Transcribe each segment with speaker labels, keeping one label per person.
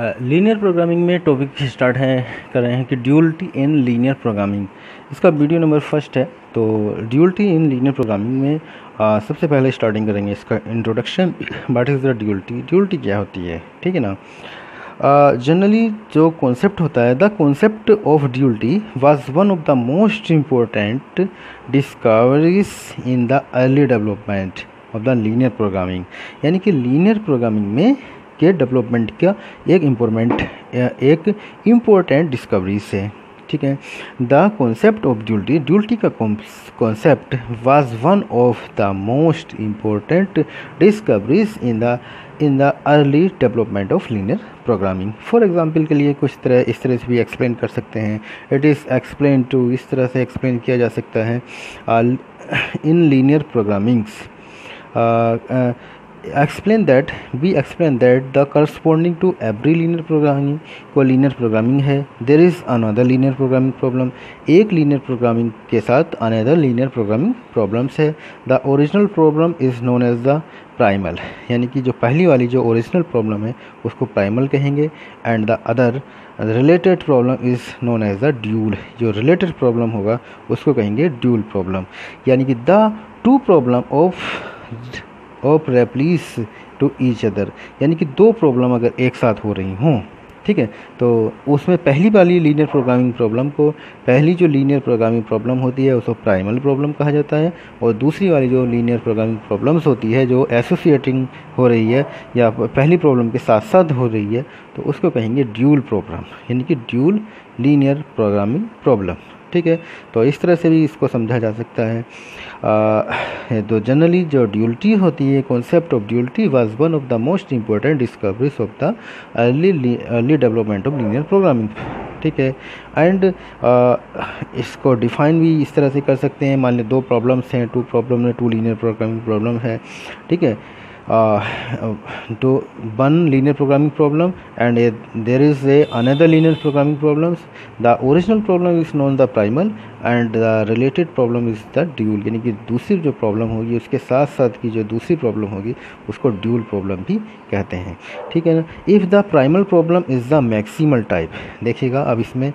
Speaker 1: Linear programming में topic start है कर रहे हैं कि ड्यूलिटी इन लीनियर प्रोग्रामिंग इसका वीडियो नंबर फ़र्स्ट है तो ड्यूलिटी इन लीनियर प्रोग्रामिंग में आ, सबसे पहले स्टार्टिंग करेंगे इसका introduction what is the duality duality क्या होती है? ठीक है ना? जनरली uh, जो कॉन्सेप्ट होता है the concept of duality was one of the most important discoveries in the early development of the linear programming यानी कि लीनियर प्रोग्रामिंग में के डेवलपमेंट का एक इम्पोर्टेंट एक इम्पोर्टेंट डिस्कवरी से, ठीक है? The concept of duality duality का concept was one of the most important discoveries in the in the early development of linear programming for example के लिए कुछ तरह, इस तरह से भी एक्सप्लेन कर सकते हैं। इट इज़ एक्सप्लेन टू इस तरह से एक्सप्लेन किया जा सकता है। In linear programmings explain that we explain that the corresponding to every linear programming को linear programming है there is another linear programming problem एक linear programming के साथ another linear programming problems है the original problem is known as the primal यानी कि जो पहली वाली जो original problem है उसको primal कहेंगे and the other related problem is known as the dual जो रिलेटेड प्रॉब्लम होगा उसको कहेंगे ड्यूल प्रॉब्लम यानी कि the two problem of of replace to each other यानी कि दो प्रॉब्लम अगर एक साथ हो रही हों, ठीक है? तो उसमें पहली वाली लीनियर प्रोग्रामिंग प्रॉब्लम को, पहली जो लीनियर प्रोग्रामिंग प्रॉब्लम होती है, उसको प्राइमल प्रॉब्लम कहा जाता है और दूसरी वाली जो लीनियर प्रोग्रामिंग प्रॉब्लम्स होती है, जो एसोसिएटिंग हो रही है या पहली प्रॉब्लम के साथ साथ हो रही है तो उसको कहेंगे ड्यूल प्रॉब्लम यानी कि ड्यूल लीनियर प्रोग्रामिंग प्रॉब्लम ठीक है? तो इस तरह से भी इसको समझा जा सकता है। तो जनरली जो ड्यूलिटी होती है concept of duality was one of the most important discoveries of the early early development of linear programming ठीक है? एंड इसको डिफाइन भी इस तरह से कर सकते हैं। मान ली दो प्रॉब्लम्स हैं टू प्रॉब्लम में टू लीनियर प्रोग्रामिंग प्रॉब्लम है, ठीक है? To one linear programming problem and a, there is a another linear programming problems. The original problem is known the primal and the related problem is the dual यानी कि दूसरी जो problem होगी उसके साथ साथ की जो दूसरी प्रॉब्लम होगी उसको ड्यूल प्रॉब्लम भी कहते हैं। ठीक है ना? If the primal problem is the maximal type देखिएगा अब इसमें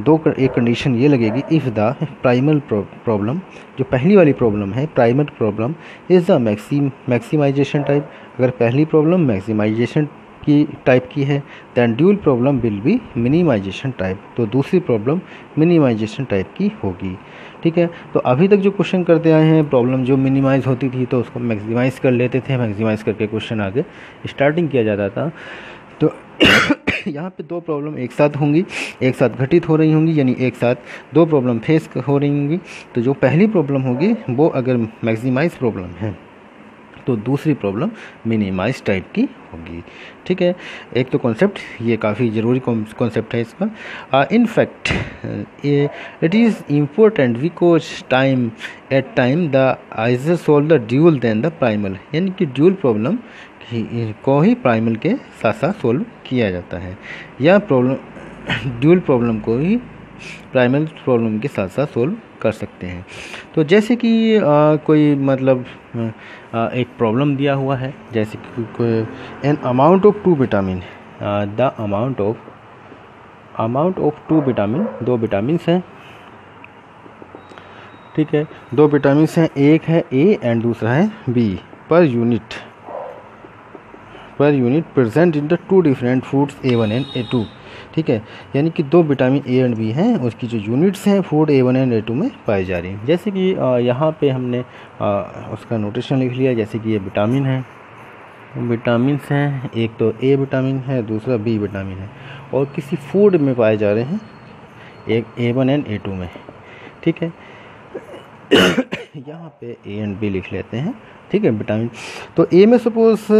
Speaker 1: दो एक कंडीशन ये लगेगी। इफ़ द प्राइमल प्रॉब्लम जो पहली वाली प्रॉब्लम है primal problem is the maxim maximization type अगर पहली प्रॉब्लम मैक्सिमाइजेशन की टाइप की है then dual problem will be minimization type तो दूसरी प्रॉब्लम मिनिमाइजेशन टाइप की होगी। ठीक है? तो अभी तक जो क्वेश्चन करते आए हैं प्रॉब्लम जो मिनिमाइज होती थी तो उसको मैक्सिमाइज़ कर लेते थे मैक्सिमाइज़ करके क्वेश्चन आगे स्टार्टिंग किया जाता था। तो यहाँ पे दो प्रॉब्लम एक साथ होंगी, एक साथ घटित हो रही होंगी, यानी एक साथ दो प्रॉब्लम फेस हो रही होंगी। तो जो पहली प्रॉब्लम होगी, वो अगर मैक्सिमाइज प्रॉब्लम है। तो दूसरी प्रॉब्लम मिनिमाइज टाइप की होगी। ठीक है? एक तो कॉन्सेप्ट ये काफ़ी ज़रूरी कॉन्सेप्ट है इसका। In fact it is important because time at time the easier solve the dual than the primal यानी कि ड्यूल प्रॉब्लम को ही प्राइमल के साथ साथ सोल्व किया जाता है। या प्रॉब्लम ड्यूल प्रॉब्लम को ही प्राइमल प्रॉब्लम के साथ साथ सोल्व कर सकते हैं। तो जैसे कि आ, कोई मतलब आ, एक प्रॉब्लम दिया हुआ है जैसे कि an amount of two vitamin the amount of amount of two vitamin दो विटामिन हैं। ठीक है दो विटामिन हैं एक है ए एंड दूसरा है B per unit per unit present in the two different foods A one and A two ठीक है? यानी कि दो विटामिन ए एंड बी हैं, उसकी जो यूनिट्स हैं food A one and A two में पाई जा रही हैं। जैसे कि यहाँ पे हमने उसका नोटेशन लिख लिया, जैसे कि ये विटामिन है। विटामिन हैं, एक तो ए विटामिन है, दूसरा बी विटामिन है। और किसी फ़ूड में पाए जा रहे हैं, एक A one and A two में। ठीक है? यहाँ पे ए एंड बी लिख लेते हैं। ठीक है विटामिन तो ए में सपोज़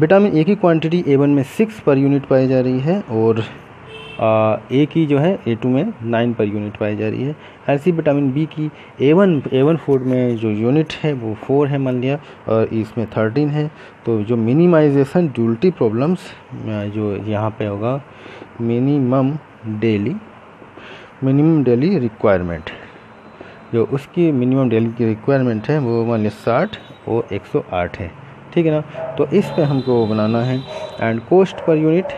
Speaker 1: विटामिन ए की क्वांटिटी ए वन में सिक्स पर यूनिट पाई जा रही है और ए की जो है ए टू में नाइन पर यूनिट पाई जा रही है। ऐसी विटामिन बी की A one A one food में जो यूनिट है, वो फोर है मान लिया, और इसमें थर्टीन है। तो जो मिनिमाइजेशन ड्यूल्टी प्रॉब्लम्स जो यहाँ पे होगा minimum daily minimum daily requirement जो उसकी मिनिमम डेली की रिक्वायरमेंट है, वो मान लिया साठ और 108 है। ठीक है ना? तो इस पे हमको बनाना है। And cost per unit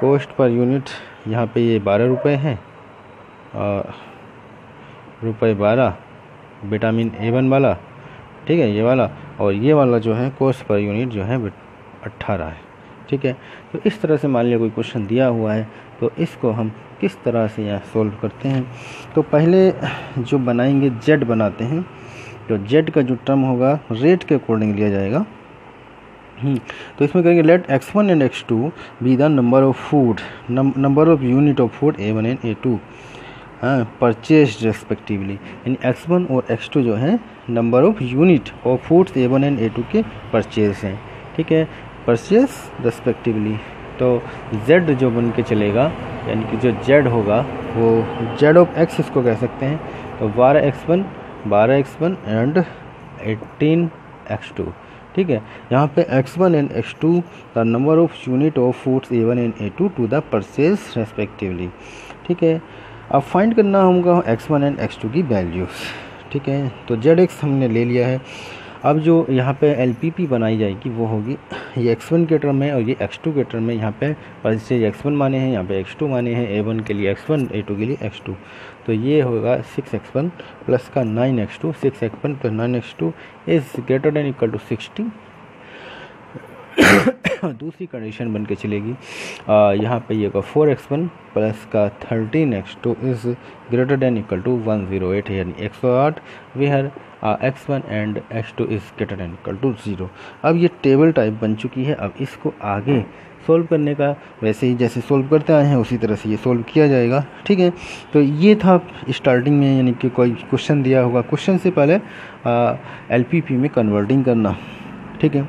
Speaker 1: cost per unit यहाँ पे ये बारह रुपये है। और रुपये बारह विटामिन ए वन वाला। ठीक है, ये वाला। और ये वाला जो है कोस्ट पर यूनिट जो है अट्ठारह है। ठीक है? तो इस तरह से मान लिया कोई क्वेश्चन दिया हुआ है तो इसको हम किस तरह से यहाँ सोल्व करते हैं? तो पहले जो बनाएँगे जेड बनाते हैं। तो जेड का जो टर्म होगा रेट के अकॉर्डिंग लिया जाएगा। हम्म, तो इसमें करेंगे let x one and x two be the number of food number of unit of food A one and A two purchase respectively यानी एक्स वन और एक्स टू जो है number of unit of foods A one and A two के purchase हैं। ठीक है? Purchase respectively तो z जो बन के चलेगा, यानी कि जो z होगा, वो जेड ऑफ़ एक्स इसको कह सकते हैं। तो बारह एक्स वन, बारह x one and eighteen x two ठीक है? यहाँ पे x1 and x2 the number of unit of foods A one and A two to the respectively ठीक है? अब फाइंड करना होगा x1 एंड x2 की वैल्यूज़ ठीक है? तो जेड एक्स हमने ले लिया है। अब जो यहाँ पे एलपीपी बनाई जाएगी, वो होगी ये एक्स वन के टर्म में और ये एक्स टू के टर्म में यहाँ पे परचेज x1 माने हैं, यहाँ पे एक्स टू माने हैं ए वन के लिए x1 a2 के लिए एक्स टू तो ये होगा सिक्स एक्स वन प्लस का nine x two six x one plus nine x two is greater than equal to sixty दूसरी कंडीशन बन के चलेगी। यहाँ पे ये का फोर एक्स वन प्लस का thirteen x two is greater than equal to one zero eight यानी एक सौ आठ। Where x one and x two is greater than equal to zero अब ये टेबल टाइप बन चुकी है, अब इसको आगे सोल्व करने का, वैसे ही जैसे सोल्व करते आए हैं, उसी तरह से ये सोल्व किया जाएगा। ठीक है? तो ये था स्टार्टिंग में, यानी कि कोई क्वेश्चन दिया होगा। क्वेश्चन से पहले एलपीपी में कन्वर्टिंग करना। ठीक है?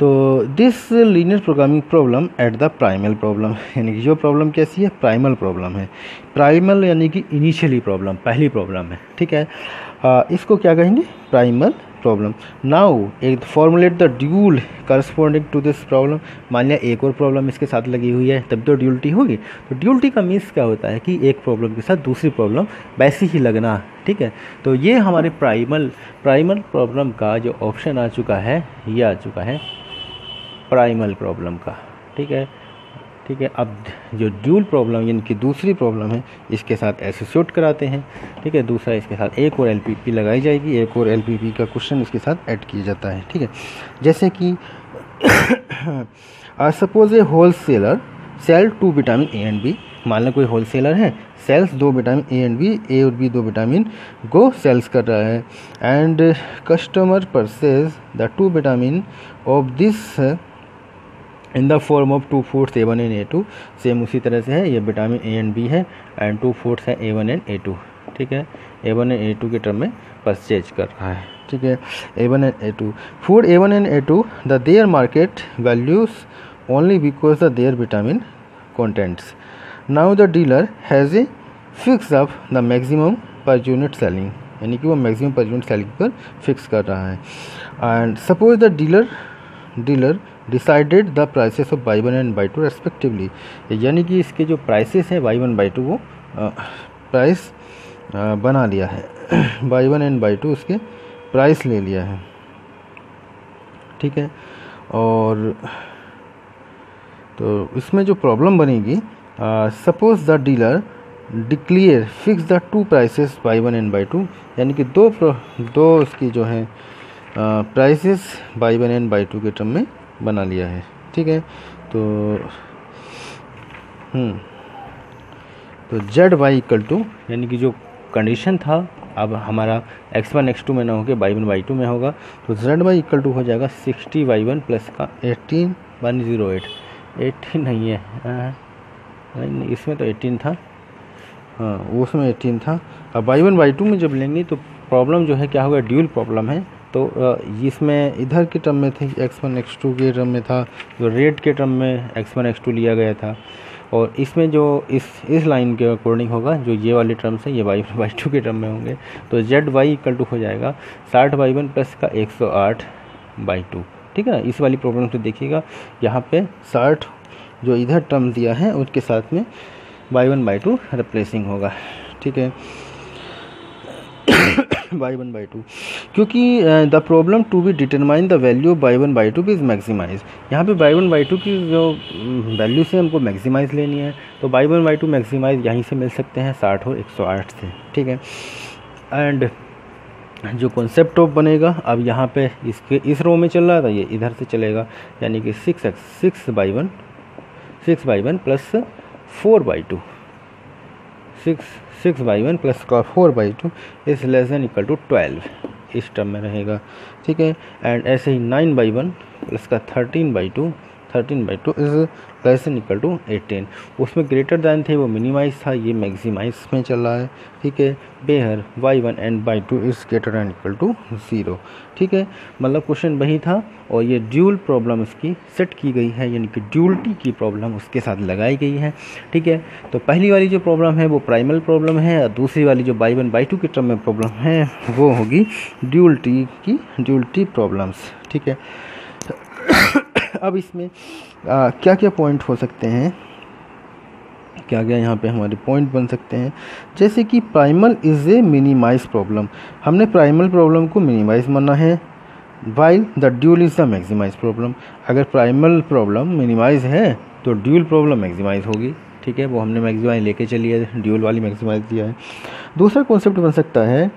Speaker 1: तो this linear programming problem at the primal problem यानी कि जो प्रॉब्लम कैसी है? प्राइमल प्रॉब्लम है। प्राइमल यानी कि इनिशियली प्रॉब्लम पहली प्रॉब्लम है। ठीक है? आ, इसको क्या कहेंगे? प्राइमल प्रॉब्लम नाउ एक formulate the dual corresponding to this problem मान लिया एक और प्रॉब्लम इसके साथ लगी हुई है तब तो ड्यूल्टी होगी। तो ड्यूल्टी का मीन्स क्या होता है कि एक प्रॉब्लम के साथ दूसरी प्रॉब्लम वैसी ही लगना। ठीक है? तो ये हमारे प्राइमल प्राइमल प्रॉब्लम का जो ऑप्शन आ चुका है ये आ चुका है। प्राइमल प्रॉब्लम का। ठीक है? ठीक है, अब जो ड्यूल प्रॉब्लम यानी कि दूसरी प्रॉब्लम है, इसके साथ एसोसिएट कराते हैं। ठीक है, दूसरा इसके साथ, एक और एलपीपी लगाई जाएगी, एक और एलपीपी का क्वेश्चन इसके साथ ऐड किया जाता है। ठीक है? जैसे कि suppose a whole seller sell to vitamin A and B मान लो कोई होल सेलर है सेल्स दो vitamin A and B A और बी दो विटामिन को सेल्स कर रहा है। And customer purchase the two vitamin of this in the form of two foods A one and A two, same उसी तरह से है, ये विटामिन ए एंड बी है एंड टू फूड्स है A one and A two, ठीक है? A one and A two के टर्म में परचेज कर रहा है, ठीक है? A one and A two food A one and A two the their market values only because the their vitamin contents now the dealer has a fix up the maximum per unit selling यानी कि वो maximum per unit selling पर fix कर रहा है। And suppose the dealer dealer decided the prices of y one and y two respectively यानी कि इसके जो प्राइसेस हैं बाई वन बाई टू वो प्राइस बना लिया है। Y one and y two उसके प्राइस ले लिया है। ठीक है? और तो इसमें जो प्रॉब्लम बनेगी suppose the dealer declare fix the two prices y one and y two यानी कि दो दो उसकी जो है prices y one and y two के टर्म में बना लिया है। ठीक है? तो हम्म, तो जेड वाई इक्वल टू यानी कि जो कंडीशन था अब हमारा एक्स वन एक्स टू में ना होकर बाई वन बाई टू में होगा तो जेड वाई इक्वल टू हो जाएगा सिक्सटी वाई वन प्लस का eighteen one zero eight. Eighteen नहीं है हाँ, नहीं इसमें तो एटीन था। हाँ उसमें एटीन था। अब बाई वन बाई टू में जब लेंगे तो प्रॉब्लम जो है क्या होगा? ड्यूल प्रॉब्लम है। तो इसमें इधर के टर्म में थे एक्स वन एक्स टू के टर्म में था, जो रेट के टर्म में एक्स वन एक्स टू लिया गया था। और इसमें जो इस इस लाइन के अकॉर्डिंग होगा, जो ये वाले टर्म्स हैं, ये वाई वाई टू के टर्म में होंगे। तो जेड वाई इक्वल टू हो जाएगा साठ बाई वन प्लस का एक सौ आठ बाई टू ठीक है ना? इस वाली प्रॉब्लम से देखिएगा, यहाँ पे साठ जो इधर टर्म दिया है, उसके साथ में y one y two replacing होगा। ठीक है? बाई वन बाई टू क्योंकि the problem to be determine the value y one y two is maximize यहाँ पे बाई वन बाई टू की जो वैल्यू से हमको मैक्सिमाइज लेनी है तो y one y two maximize यहीं से मिल सकते हैं साठ और एक सौ आठ से, ठीक है? एंड जो कॉन्सेप्ट ऑफ़ बनेगा, अब यहाँ पे इसके, इस रो में चल रहा था, ये इधर से चलेगा, यानी कि six x six y one six y one plus four y two six six y one plus का four y two is less than equal to twelve इस टर्म में रहेगा, ठीक है? एंड ऐसे ही नाइन बाई वन प्लस का thirteen y two thirteen y two is less and equal to eighteen उसमें ग्रेटर दैन थे, वो मिनिमाइज था, ये मैक्सिमाइज में चल रहा है, ठीक है? Where y one and y two is greater than equal to zero ठीक है? मतलब क्वेश्चन वही था, और ये ड्यूल प्रॉब्लम इसकी सेट की गई है, यानी कि ड्यूलटी की प्रॉब्लम उसके साथ लगाई गई है, ठीक है? तो पहली वाली जो प्रॉब्लम है, वो प्राइमल प्रॉब्लम है, और दूसरी वाली जो बाई वन बाई टू की टर्म में प्रॉब्लम है, वो होगी ड्यूलटी की ड्यूलटी प्रॉब्लम्स ठीक है? अब इसमें आ, क्या क्या पॉइंट हो सकते हैं? क्या क्या यहाँ पे हमारे पॉइंट बन सकते हैं? जैसे कि primal is a minimize problem हमने प्राइमल प्रॉब्लम को मिनिमाइज माना है while the dual is the maximize problem अगर प्राइमल प्रॉब्लम मिनिमाइज है तो ड्यूल प्रॉब्लम मैक्सिमाइज होगी। ठीक है वो हमने मैक्सिमाइज लेके चली है ड्यूल वाली मैक्सिमाइज दिया है। दूसरा कॉन्सेप्ट बन सकता है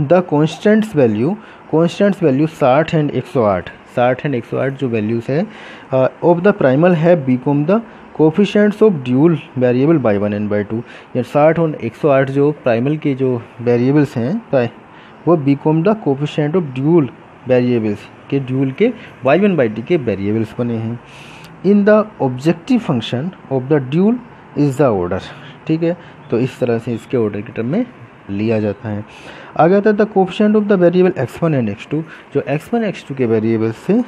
Speaker 1: the constants value constants value साठ एंड एक सौ आठ। साठ एंड एक सौ आठ जो वैल्यूज़ है ऑफ़ द प्राइमल है become the coefficients of dual variable y one and y two या साठ और एक सौ आठ जो प्राइमल के जो वेरिएबल्स हैं वो become the coefficient of dual variables के ड्यूल के वाई वन बाई टी के वेरिएबल्स बने हैं। In the objective function of the dual is the order ठीक है? तो इस तरह से इसके ऑर्डर के टर्म में लिया जाता है। आगे आता है the coefficient of the variable x one and x two जो एक्स वन एक्स टू के वेरिएबल से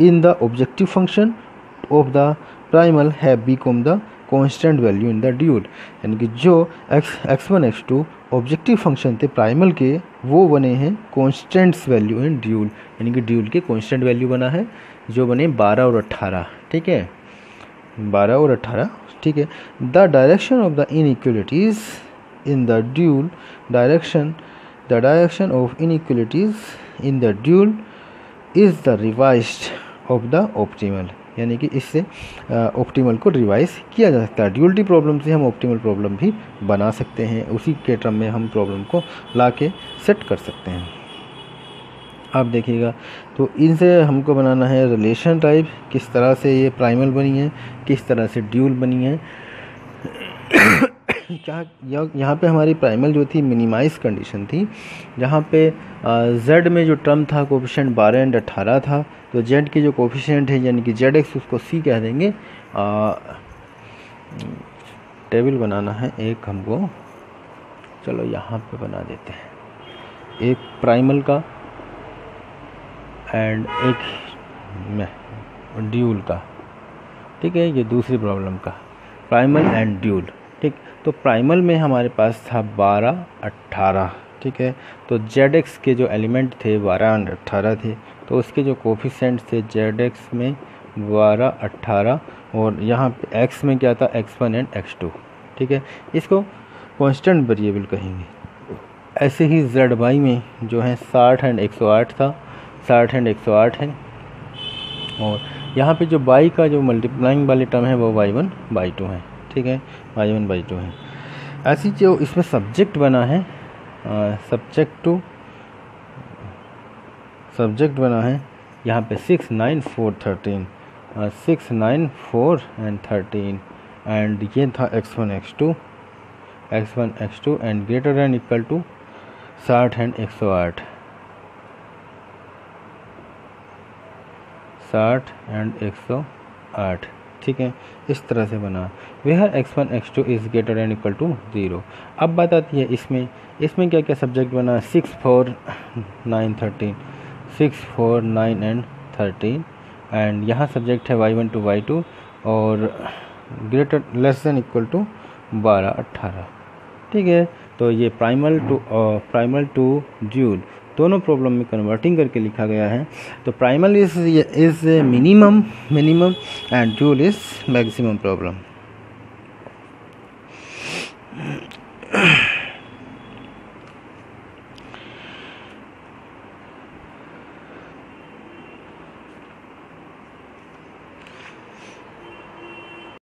Speaker 1: in the objective function of the primal है become the constant value in the dual यानी कि जो x x one x two objective function थे primal के, वो बने हैं कॉन्स्टेंट्स वैल्यू इन ड्यूल यानी कि ड्यूल के कॉन्स्टेंट वैल्यू बना है, जो बने बारह और अट्ठारह ठीक है? बारह और अट्ठारह ठीक है? The direction of the inequalities in the dual direction, the direction of inequalities in the dual is the revised of the optimal. यानी कि इससे ऑप्टिमल को रिवाइज किया जा सकता है। ड्यूल्टी प्रॉब्लम से हम ऑप्टिमल प्रॉब्लम भी बना सकते हैं। उसी के टर्म में हम प्रॉब्लम को ला के सेट कर सकते हैं। आप देखिएगा तो इनसे हमको बनाना है रिलेशन टाइप किस तरह से ये प्राइमल बनी है, किस तरह से ड्यूल बनी है। क्या यहाँ पे हमारी प्राइमल जो थी मिनिमाइज कंडीशन थी जहाँ पे जेड में जो टर्म था कोफिशेंट बारह एंड अट्ठारह था तो जेड के जो कोफिशेंट है यानी कि जेड एक्स उसको सी कह देंगे। आ, टेबल बनाना है एक हमको। चलो यहाँ पे बना देते हैं। एक प्राइमल का एंड एक ड्यूल का। ठीक है ये दूसरी प्रॉब्लम का। प्राइमल एंड ड्यूल ठीक तो प्राइमल में हमारे पास था बारह अट्ठारह ठीक है? तो जेड एक्स के जो एलिमेंट थे, बारह एंड अट्ठारह थे। तो उसके जो कोफिशेंट थे जेड एक्स में बारह अट्ठारह और यहाँ पे एक्स में क्या था? X one and x two ठीक है? इसको कांस्टेंट वेरिएबल कहेंगे। ऐसे ही जेड वाई में जो है साठ एंड एक सौ आठ था। साठ एंड एक सौ आठ है। और यहाँ पे जो बाई का जो मल्टीप्लाइंग वाले टर्म है, वो वाई वन बाई टू है। ठीक है वाई वन बाई टू है। ऐसी जो इसमें सब्जेक्ट बना है सब्जेक्ट टू सब्जेक्ट बना है, यहाँ पे six nine four thirteen six nine four and thirteen and ये था x one x two x one x two and greater and equal to साठ एंड एक सौ आठ। साठ एंड एक सौ आठ। ठीक है, इस तरह से बना। Where x one x two is greater and equal to zero अब बात आती है इसमें। इसमें क्या क्या सब्जेक्ट बना? Six four nine thirteen six four nine and thirteen and यहाँ सब्जेक्ट है y one two y two और greater less than equal to बारह अट्ठारह ठीक है तो ये primal to primal to dual दोनों प्रॉब्लम में कन्वर्टिंग करके लिखा गया है। तो primal is is minimum minimum and dual is maximum problem